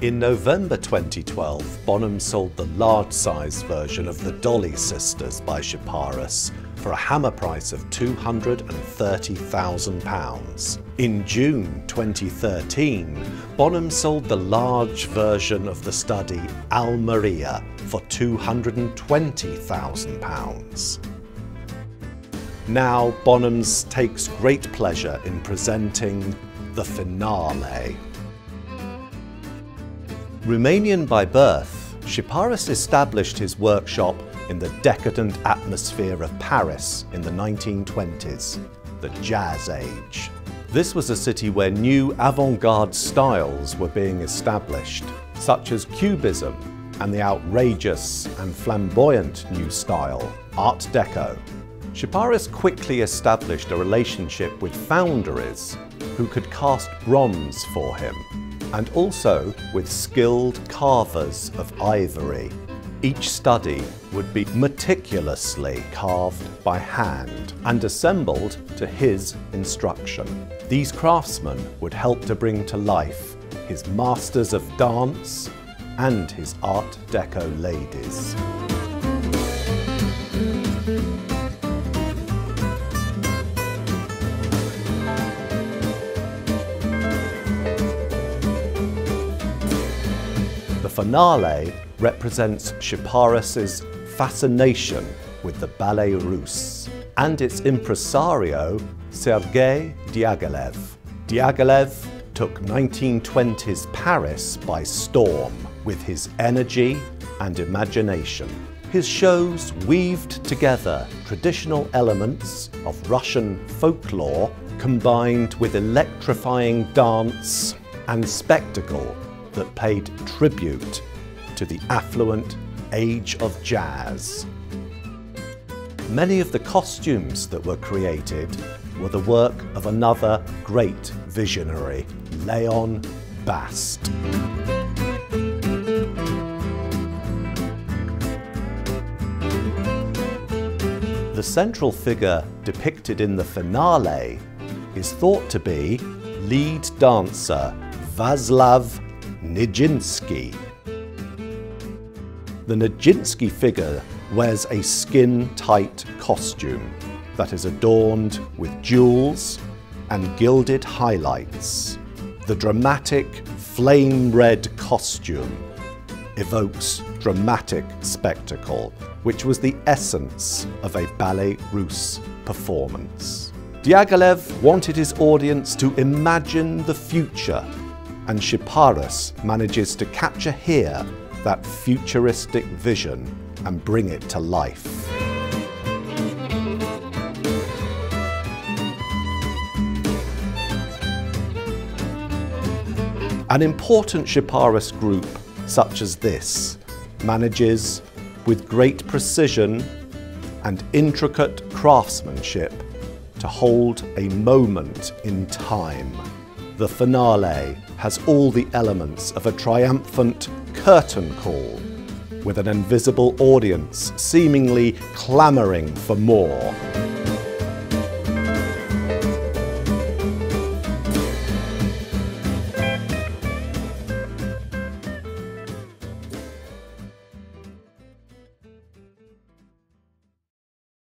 In November 2012, Bonham sold the large-sized version of the Dolly Sisters by Chiparus for a hammer price of £230,000. In June 2013, Bonham sold the large version of the study Almeria for £220,000. Now Bonhams takes great pleasure in presenting the finale. Romanian by birth, Chiparus established his workshop in the decadent atmosphere of Paris in the 1920s, the Jazz Age. This was a city where new avant-garde styles were being established, such as Cubism and the outrageous and flamboyant new style, Art Deco. Chiparus quickly established a relationship with foundries who could cast bronze for him and also with skilled carvers of ivory. Each study would be meticulously carved by hand and assembled to his instruction. These craftsmen would help to bring to life his masters of dance and his Art Deco ladies. Finale represents Chiparus's fascination with the ballet russe and its impresario Sergei Diaghilev. Diaghilev took 1920s Paris by storm with his energy and imagination. His shows weaved together traditional elements of Russian folklore combined with electrifying dance and spectacle that paid tribute to the affluent age of jazz. Many of the costumes that were created were the work of another great visionary, Leon Bakst. The central figure depicted in the finale is thought to be lead dancer Vaslav Nijinsky. The Nijinsky figure wears a skin-tight costume that is adorned with jewels and gilded highlights. The dramatic flame red costume evokes dramatic spectacle, which was the essence of a ballet russe performance. Diaghilev wanted his audience to imagine the future and Chiparus manages to capture here that futuristic vision and bring it to life. An important Chiparus group, such as this, manages, with great precision and intricate craftsmanship, to hold a moment in time. The finale has all the elements of a triumphant curtain call, with an invisible audience seemingly clamouring for more.